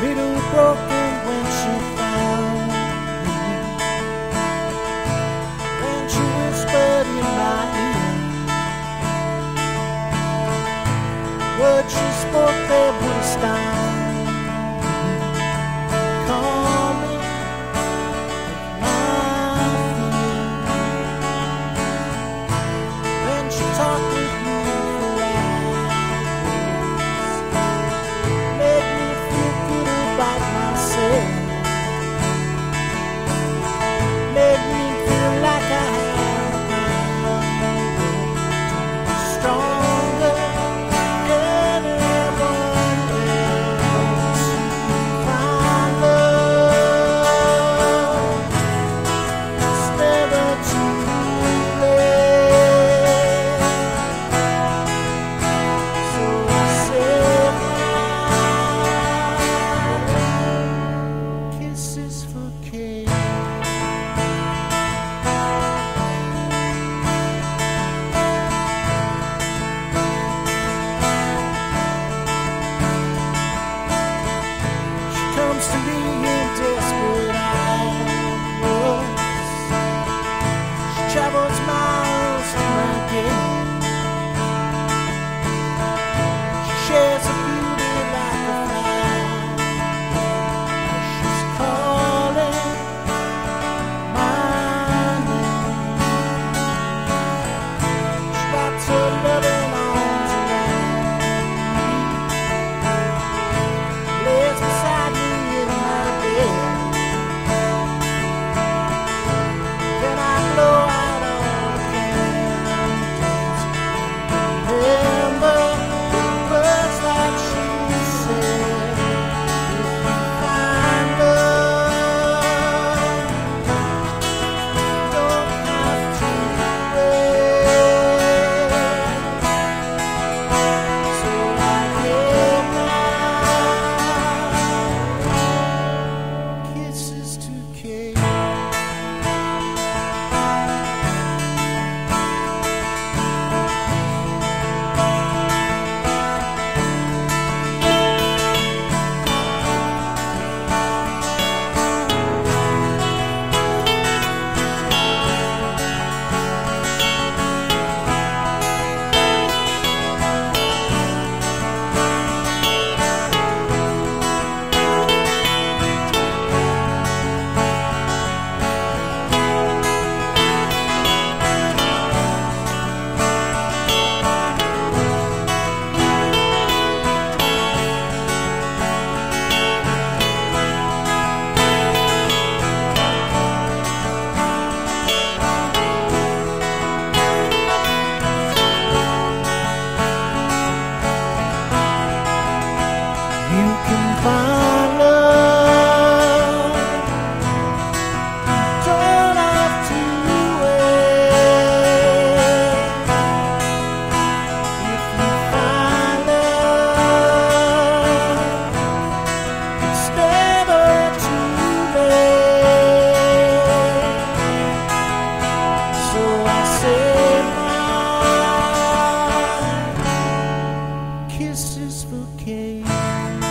little broken when she found me. And she whispered in my ear Words she spoke, they would astound for Kate.